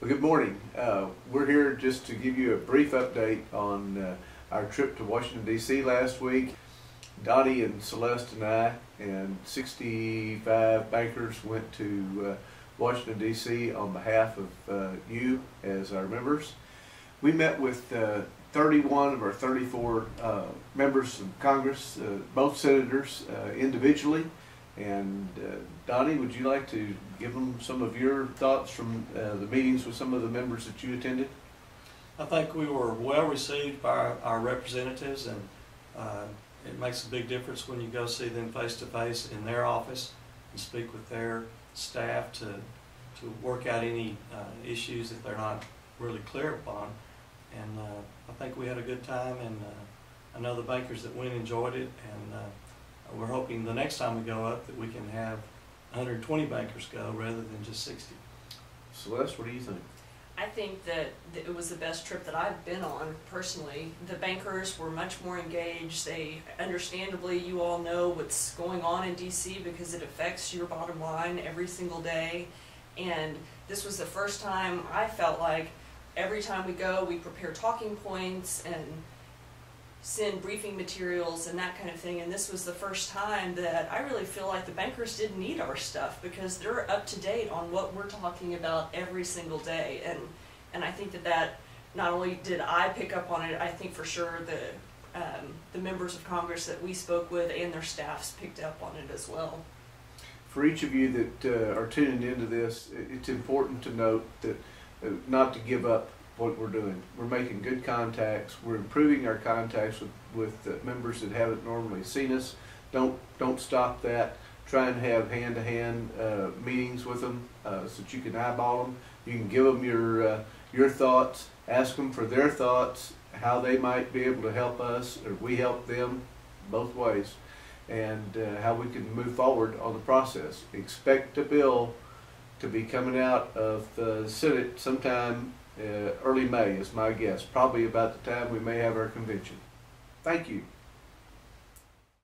Well, good morning. Uh, we're here just to give you a brief update on uh, our trip to Washington D.C. last week. Donny and Celeste and I and 65 bankers went to uh, Washington D.C. on behalf of uh, you as our members. We met with uh, 31 of our 34 uh, members of Congress, both senators individually. And uh, Donny, would you like to give them some of your thoughts from uh, the meetings with some of the members that you attended? I think we were well received by our- our representatives, and uh, it makes a big difference when you go see them face to face in their office and speak with their staff to, to work out any uh, issues that they're not really clear upon. And uh, I think we had a good time, and uh, I know the bankers that went enjoyed it, and we're hoping the next time we go up that we can have 120 bankers go rather than just 60. Celeste, what do you think? I think that that it was the best trip that I've been on personally. The bankers were much more engaged. They, understandably, you all know what's going on in DC because it affects your bottom line every single day. And this was the first time I felt like every time we go, we prepare talking points and send briefing materials and that kind of thing. And this was the first time that I really feel like the bankers didn't need our stuff because they're up to date on what we're talking about every single day. And and I think that that not only did I pick up on it, I think for sure the um, the members of Congress that we spoke with and their staffs picked up on it as well. For each of you that uh, are tuning into this, it's important to note that uh, not to give up what we're doing. We're making good contacts. We're improving our contacts with, with members that haven't normally seen us. Don't don't stop that. Try and have hand-to-hand uh, meetings with them uh, so that you can eyeball them. You can give them your uh, your thoughts. Ask them for their thoughts, how they might be able to help us, or we help them, both ways and uh, how we can move forward on the process. Expect a bill to be coming out of the Senate sometime Uh, early May is my guess, probably about the time we may have our convention. Thank you.